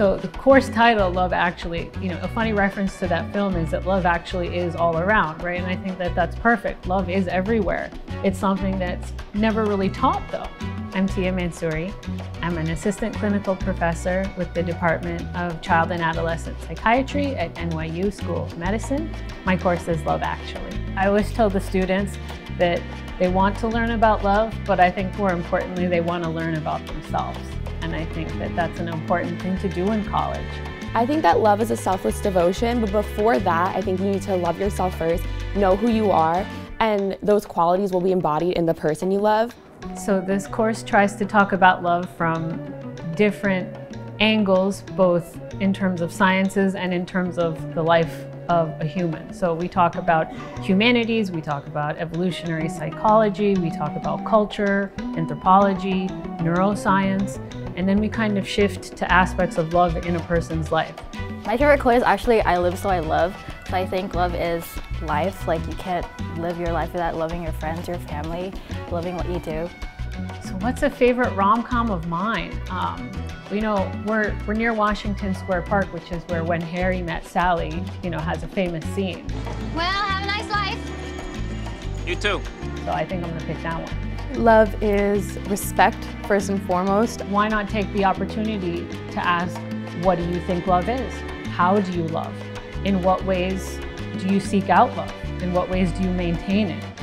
So the course title, Love Actually, you know, a funny reference to that film is that love actually is all around, right? And I think that that's perfect. Love is everywhere. It's something that's never really taught though. I'm Tia Mansouri. I'm an assistant clinical professor with the Department of Child and Adolescent Psychiatry at NYU School of Medicine. My course is Love Actually. I always tell the students that they want to learn about love, but I think more importantly, they want to learn about themselves. And I think that that's an important thing to do in college. I think that love is a selfless devotion, but before that, I think you need to love yourself first, know who you are, and those qualities will be embodied in the person you love. So this course tries to talk about love from different angles, both in terms of sciences and in terms of the life of a human. So we talk about humanities, we talk about evolutionary psychology, we talk about culture, anthropology, neuroscience, and then we kind of shift to aspects of love in a person's life. My favorite quote is actually, I live so I love. So I think love is life. Like you can't live your life without loving your friends, your family, loving what you do. So what's a favorite rom-com of mine? Um, you know, we're, we're near Washington Square Park, which is where When Harry Met Sally, you know, has a famous scene. Well, have a nice life. You too. So I think I'm gonna pick that one. Love is respect, first and foremost. Why not take the opportunity to ask, what do you think love is? How do you love? In what ways do you seek out love? In what ways do you maintain it?